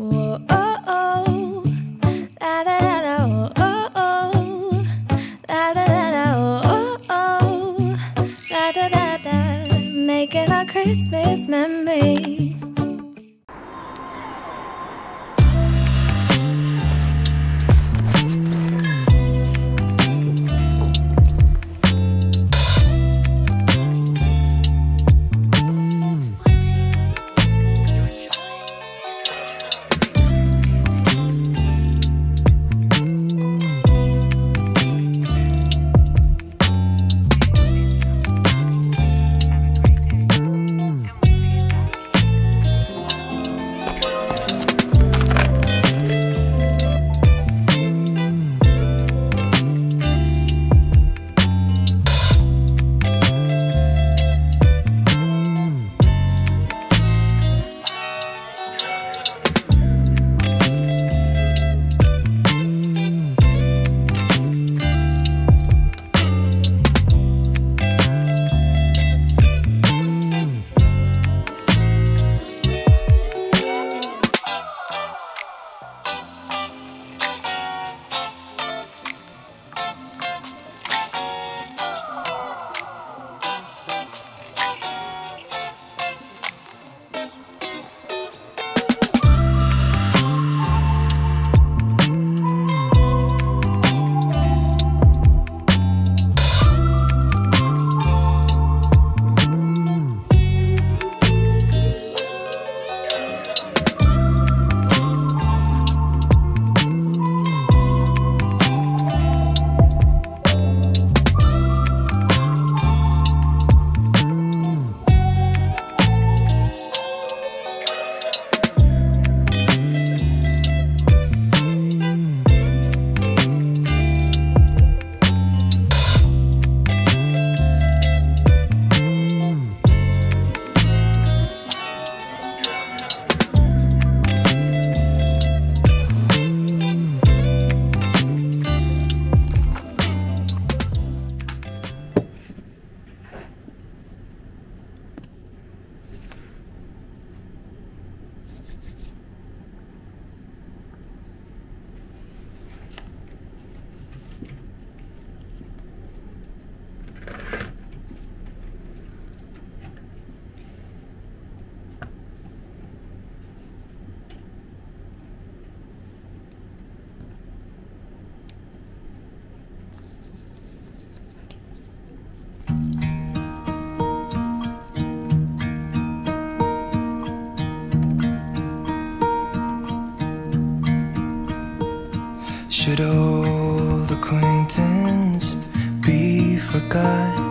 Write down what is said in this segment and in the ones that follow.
Whoa, oh, oh. La, da, da, da, oh, oh, oh. La, da, da, da, oh, oh, oh. La, da, da, da. Making our Christmas memories. Should old acquaintance be forgot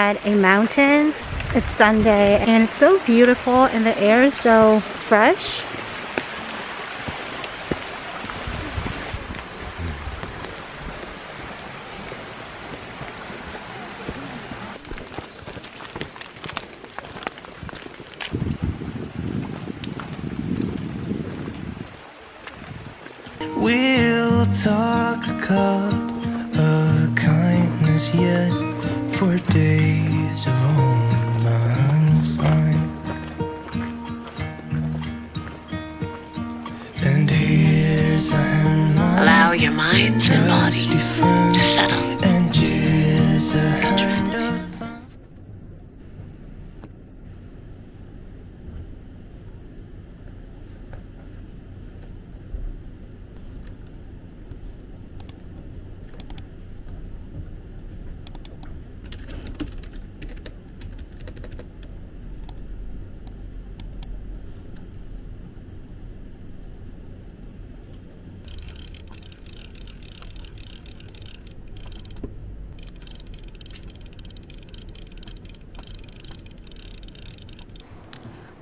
at a mountain. It's Sunday and it's so beautiful and the air is so fresh. We'll talk a cup of kindness yet for days of lang syne. And here's a Allow your mind and body to settle. and here's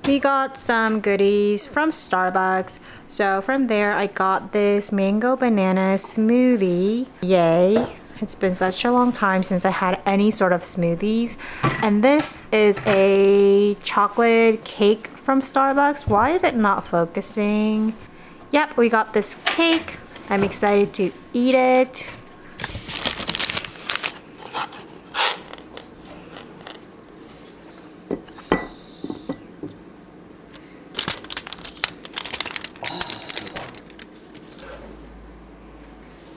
we got some goodies from Starbucks. So from there, I got this mango banana smoothie. Yay. It's been such a long time since I had any sort of smoothies. And this is a chocolate cake from Starbucks. Why is it not focusing? Yep, we got this cake. I'm excited to eat it.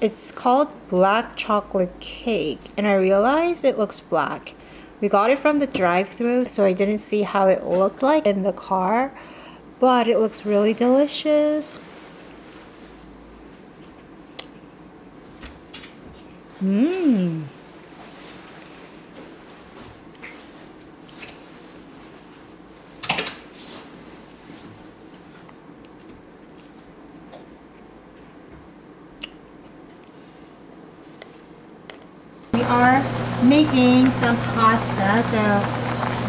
It's called black chocolate cake and I realized it looks black. We got it from the drive-through so I didn't see how it looked like in the car but it looks really delicious. Mmm. We are making some pasta. So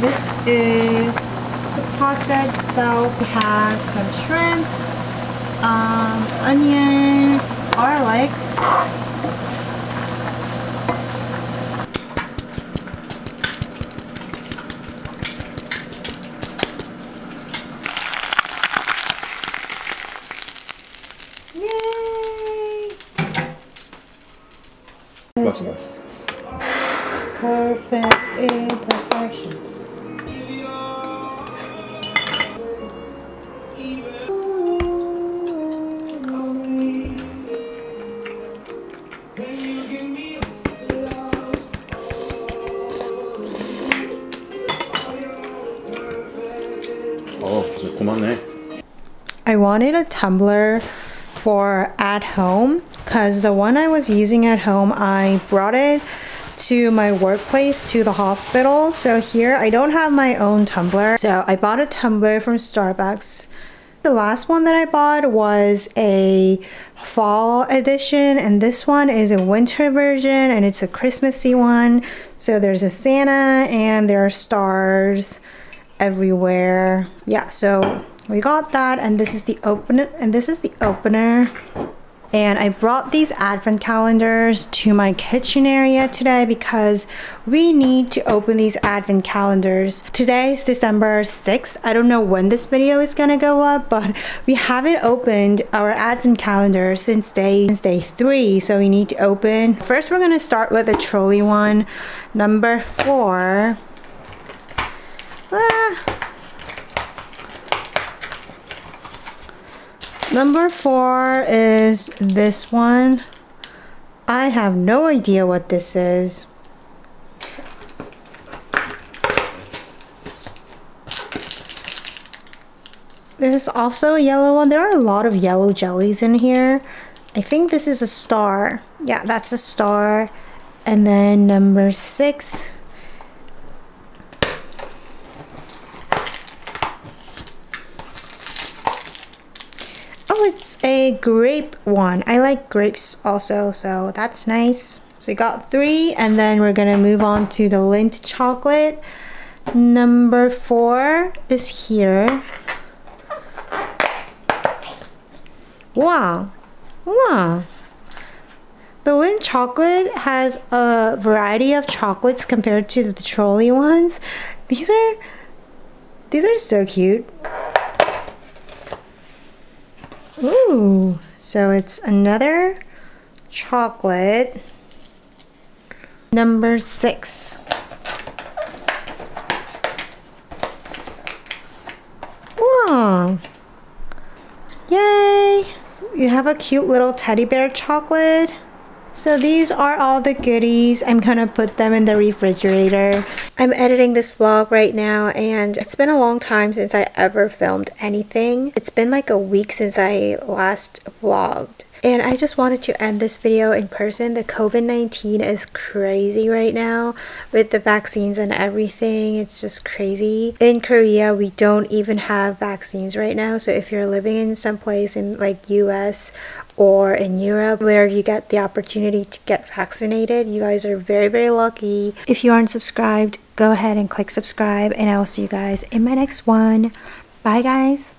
this is the pasta itself. We have some shrimp, um, onion, garlic. Yay! ますます。perfect imperfections. Oh, I wanted a tumbler for at home because the one I was using at home I brought it to my workplace to the hospital. So here I don't have my own tumbler. So I bought a tumbler from Starbucks. The last one that I bought was a fall edition, and this one is a winter version and it's a Christmassy one. So there's a Santa and there are stars everywhere. Yeah, so we got that and this is the opener and this is the opener. And I brought these advent calendars to my kitchen area today because we need to open these advent calendars. Today is December 6th. I don't know when this video is gonna go up, but we haven't opened our advent calendar since day since day three. So we need to open. First we're gonna start with the Trolli one. Number four. Number four is this one. I have no idea what this is. This is also a yellow one. There are a lot of yellow jellies in here. I think this is a star. Yeah, that's a star. And then number six. Oh, it's grape one. I like grapes also, so that's nice. So we got three, and then we're gonna move on to the Lindt chocolate. Number four is here. Wow. Wow. The Lindt chocolate has a variety of chocolates compared to the Trolli ones. These are these are so cute. Ooh, so it's another chocolate. Number six. Yay! You have a cute little teddy bear chocolate. So these are all the goodies. I'm gonna put them in the refrigerator. I'm editing this vlog right now and it's been a long time since I ever filmed anything. It's been like a week since I last vlogged. And I just wanted to end this video in person. The COVID-19 is crazy right now with the vaccines and everything. It's just crazy. In Korea, we don't even have vaccines right now. So if you're living in some place in like US or in Europe where you get the opportunity to get vaccinated, you guys are very, very lucky. If you aren't subscribed, go ahead and click subscribe and I will see you guys in my next one. Bye, guys.